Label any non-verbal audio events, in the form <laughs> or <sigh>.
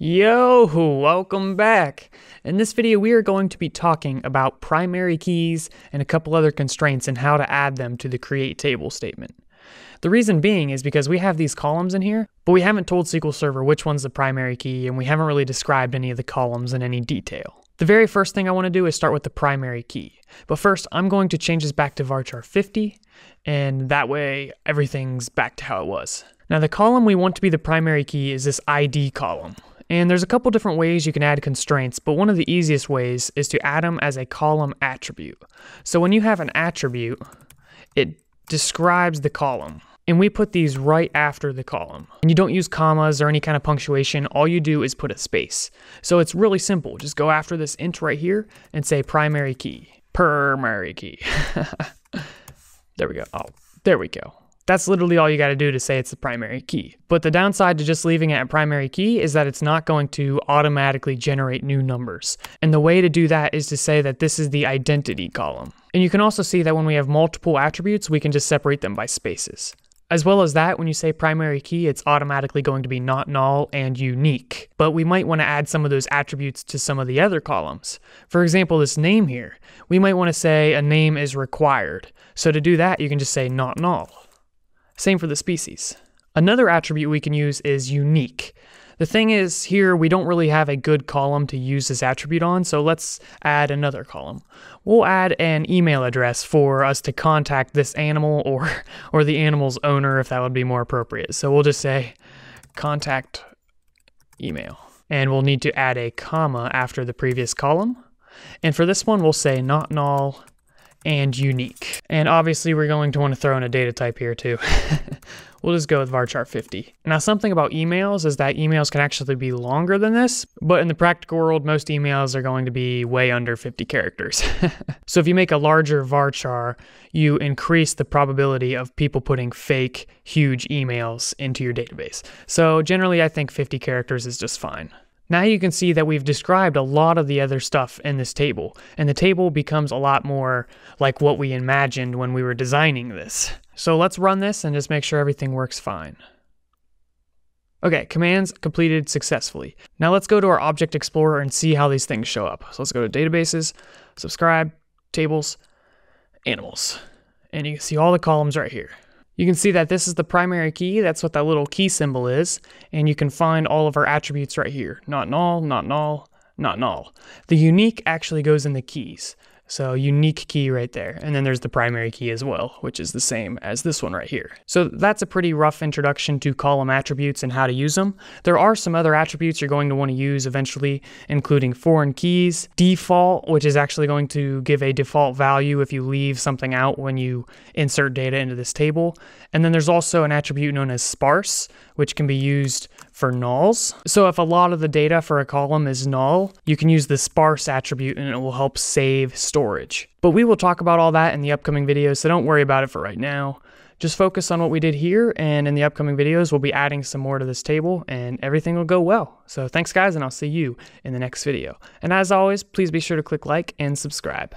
Yo, welcome back. In this video, we are going to be talking about primary keys and a couple other constraints and how to add them to the create table statement. The reason being is because we have these columns in here, but we haven't told SQL Server which one's the primary key and we haven't really described any of the columns in any detail. The very first thing I want to do is start with the primary key. But first, I'm going to change this back to varchar 50, and that way everything's back to how it was. Now the column we want to be the primary key is this ID column. And there's a couple different ways you can add constraints, but one of the easiest ways is to add them as a column attribute. So when you have an attribute, it describes the column. And we put these right after the column. And you don't use commas or any kind of punctuation. All you do is put a space. So it's really simple. Just go after this int right here and say primary key. Primary key. <laughs> there we go. Oh, there we go. That's literally all you got to do to say it's the primary key. But the downside to just leaving it a primary key is that it's not going to automatically generate new numbers. And the way to do that is to say that this is the identity column. And you can also see that when we have multiple attributes, we can just separate them by spaces. As well as that, when you say primary key, it's automatically going to be not null and unique. But we might want to add some of those attributes to some of the other columns. For example, this name here, we might want to say a name is required. So to do that, you can just say not null. Same for the species. Another attribute we can use is unique. The thing is, here we don't really have a good column to use this attribute on, so let's add another column. We'll add an email address for us to contact this animal or, <laughs> or the animal's owner if that would be more appropriate. So we'll just say contact email. And we'll need to add a comma after the previous column. And for this one, we'll say not null and unique. And obviously we're going to want to throw in a data type here too. <laughs> we'll just go with varchar 50. Now something about emails is that emails can actually be longer than this, but in the practical world, most emails are going to be way under 50 characters. <laughs> so if you make a larger varchar, you increase the probability of people putting fake, huge emails into your database. So generally I think 50 characters is just fine. Now you can see that we've described a lot of the other stuff in this table, and the table becomes a lot more like what we imagined when we were designing this. So let's run this and just make sure everything works fine. Okay, commands completed successfully. Now let's go to our Object Explorer and see how these things show up. So let's go to Databases, Subscribe, Tables, Animals. And you can see all the columns right here. You can see that this is the primary key. That's what that little key symbol is. And you can find all of our attributes right here. Not null, not null, not null. The unique actually goes in the keys. So unique key right there. And then there's the primary key as well, which is the same as this one right here. So that's a pretty rough introduction to column attributes and how to use them. There are some other attributes you're going to want to use eventually, including foreign keys, default, which is actually going to give a default value if you leave something out when you insert data into this table. And then there's also an attribute known as sparse, which can be used for nulls. So if a lot of the data for a column is null, you can use the sparse attribute and it will help save storage. But we will talk about all that in the upcoming videos, so don't worry about it for right now. Just focus on what we did here, and in the upcoming videos, we'll be adding some more to this table, and everything will go well. So thanks, guys, and I'll see you in the next video. And as always, please be sure to click like and subscribe.